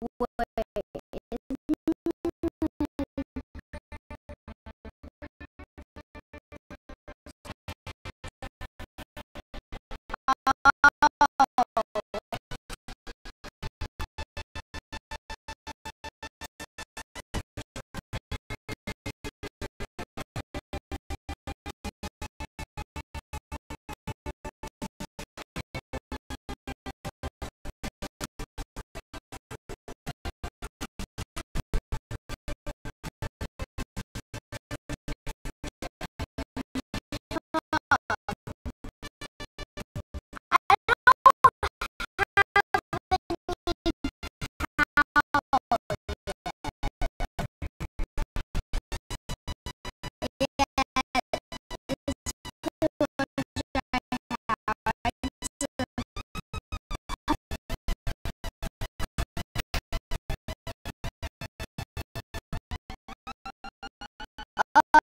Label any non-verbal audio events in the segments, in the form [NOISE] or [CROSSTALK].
we should up.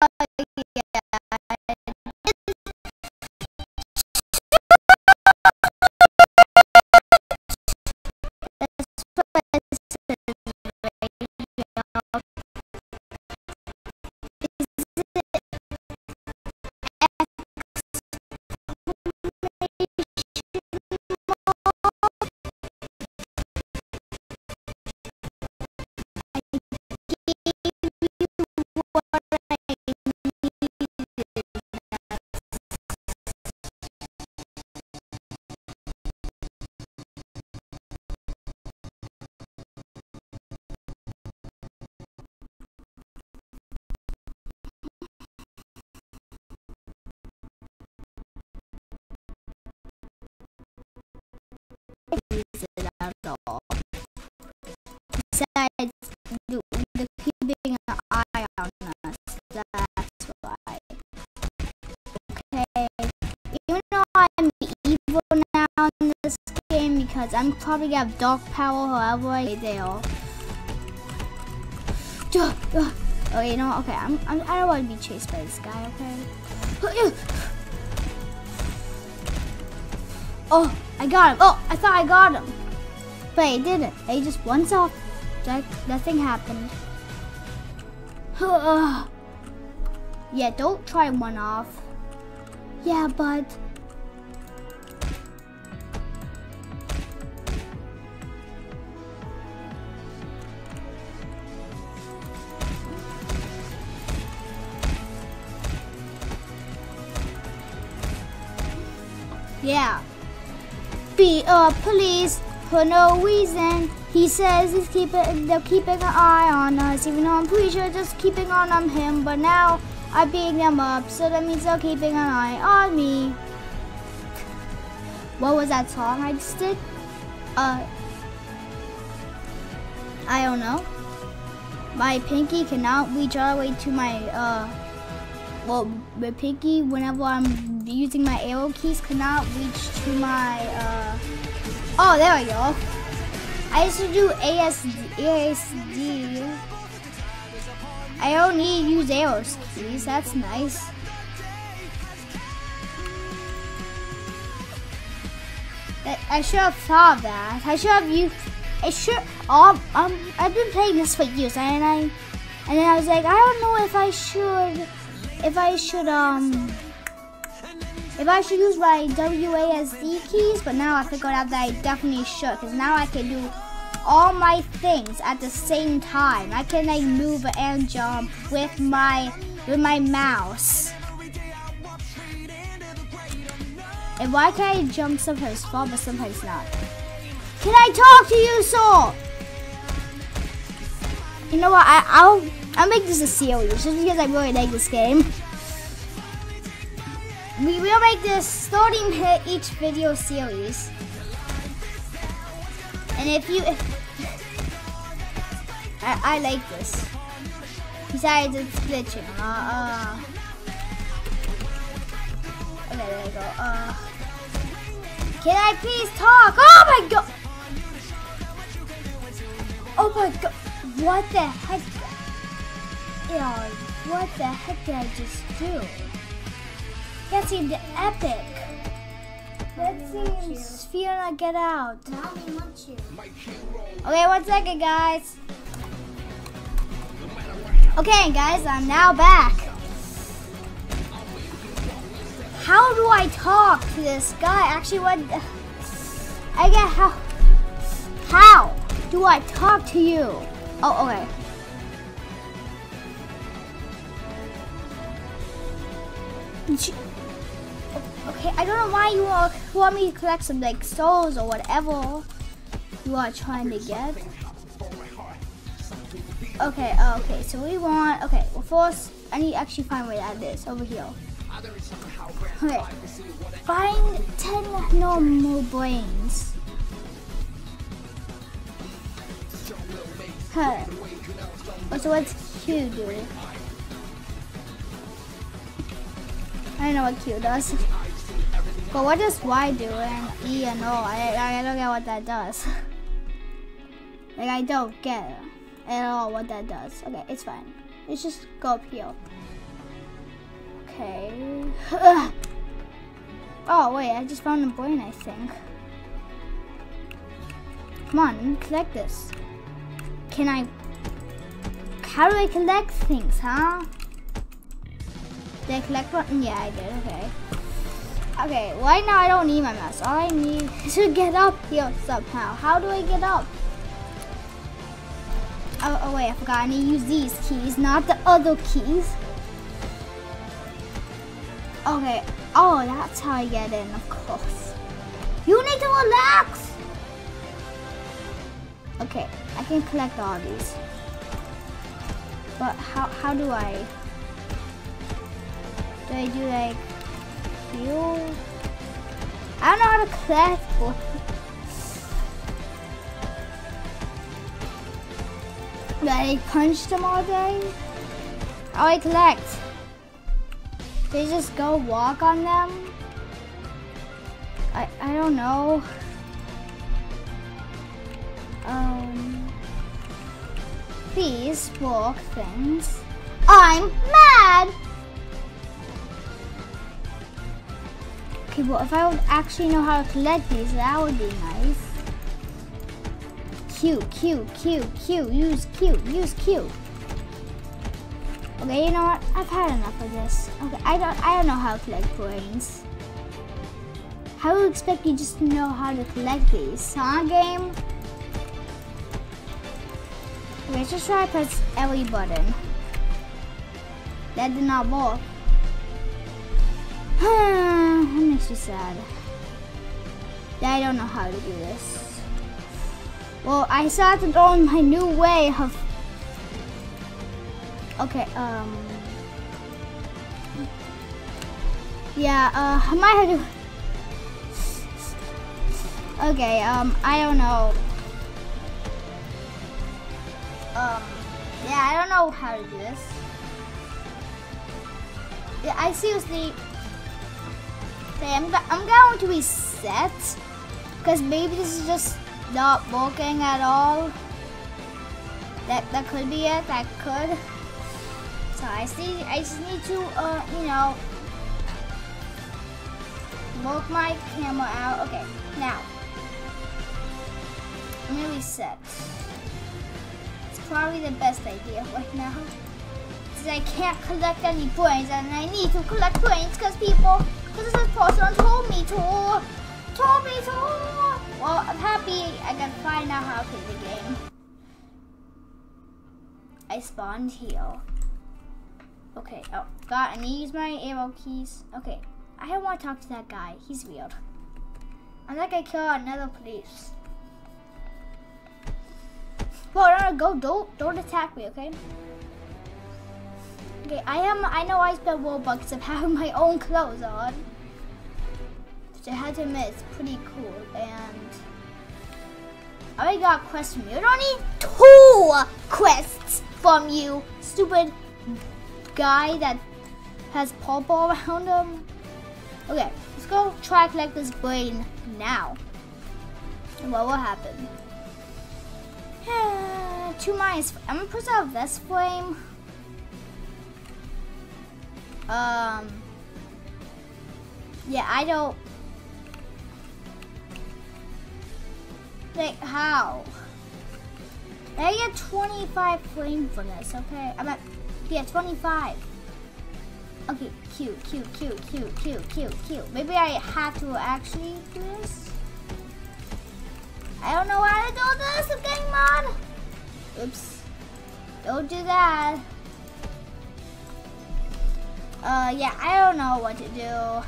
Use it at all. Besides, the, the keeping an eye on us. That's why. Okay. Even though I'm evil now in this game because I'm probably gonna have dark power however I there. Oh, you know, okay, I'm, I'm I don't want to be chased by this guy, okay? [LAUGHS] Oh, I got him. Oh, I thought I got him. But I didn't. He just once off. Like, nothing happened. [SIGHS] yeah, don't try one off. Yeah, but... Yeah be a police for no reason. He says he's keeping they're keeping an eye on us, even though I'm pretty sure just keeping on on him. But now I beat them up, so that means they're keeping an eye on me. What was that song I just did? Uh, I don't know. My pinky cannot reach all the way to my uh well, my pinky, whenever I'm using my arrow keys, cannot reach to my, uh, oh, there we go. I used to do ASD, ASD. I don't need to use arrow keys, that's nice. I should have thought that. I should have used, I should, um, um, I've been playing this for years, and I, and then I was like, I don't know if I should, if I should um if I should use my WASD keys, but now I figured out that I definitely should, because now I can do all my things at the same time. I can like move and jump with my with my mouse. And why can I jump sometimes fall, but sometimes not? Can I talk to you, Soul? You know what? I, I'll I'll make this a series just because I really like this game. We will make this 30 hit each video series. And if you, [LAUGHS] I, I like this. Besides, it's glitching. Uh, uh, Okay, there you go. Uh, can I please talk? Oh my god! Oh my god! What the heck? Yeah, what the heck did I just do? That seemed epic. That seems Fiona get out. Okay, one second, guys. Okay, guys, I'm now back. How do I talk to this guy? Actually, what? I get how? How do I talk to you? Oh, okay. Okay, I don't know why you want, want me to collect some like souls or whatever you are trying to get. Okay, oh, okay, so we want, okay, well first, I need to actually find where that is, over here. Okay, find 10 normal brains. Huh. Oh, so what's Q do? I don't know what Q does. But what does Y do and E and O? I, I don't get what that does. [LAUGHS] like I don't get at all what that does. Okay, it's fine. Let's just go up here. Okay. [LAUGHS] oh, wait, I just found a brain, I think. Come on, let me collect this. Can I... How do I collect things, huh? Did I collect one? Yeah, I did, okay. Okay, right now I don't need my mask. All I need [LAUGHS] to get up here somehow. How do I get up? Oh, oh wait, I forgot. I need to use these keys, not the other keys. Okay. Oh, that's how I get in, of course. You need to relax. Okay, I can collect all these. But how, how do I? Do I do like fuel? I don't know how to collect. I punched them all day? Oh, I collect. They just go walk on them? I, I don't know. Um, these walk things. I'm mad! Okay, well, if I would actually know how to collect these, that would be nice. Q, Q, Q, Q, use Q, use Q. Okay, you know what? I've had enough of this. Okay, I don't I don't know how to collect brains. How do you expect you just to know how to collect these? Huh, game? Okay, just try to press every button. That did not work. [SIGHS] Hmm. That makes me sad. I don't know how to do this. Well, I started on my new way of... Okay, um... Yeah, uh, I might have to... Okay, um, I don't know. Um, yeah, I don't know how to do this. Yeah, I seriously... Okay, I'm, I'm going to reset. Because maybe this is just not working at all. That that could be it. That could. So I see. I just need to, uh, you know, work my camera out. Okay, now I'm gonna reset. It's probably the best idea right now. Since I can't collect any points, and I need to collect points because people, because this person told me to, told me to. Well, I'm happy I can find out how to play the game. I spawned here. Okay, oh, God, I need to use my arrow keys. Okay, I don't want to talk to that guy. He's weird. I'm not gonna kill another police. Well, no, go, don't, don't attack me, okay? Okay, I am, I know I spent Robux of having my own clothes on. Which I had to admit, it's pretty cool. And I already got a quest from you. I don't need two quests from you, stupid guy that has purple around him. Okay, let's go try collect this brain now. And what will happen? [SIGHS] Two minus. I'm gonna put out this flame. Um. Yeah, I don't. Like how? I get 25 flame for this. Okay, I'm at yeah 25. Okay, cute, cute, cute, cute, cute, cute, cute. Maybe I have to actually do this. I don't know how to do this. I'm getting mad. Oops. Don't do that. Uh, yeah, I don't know what to do.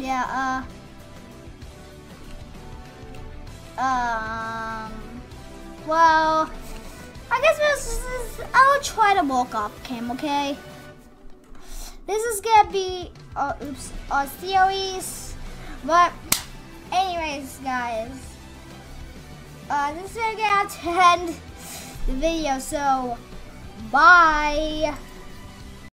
Yeah, uh. Um. Well, I guess this is, I'll try to walk off cam, okay? This is gonna be, uh, oops, a series. But, anyways, guys. Uh, this is gonna [LAUGHS] end the video, so bye.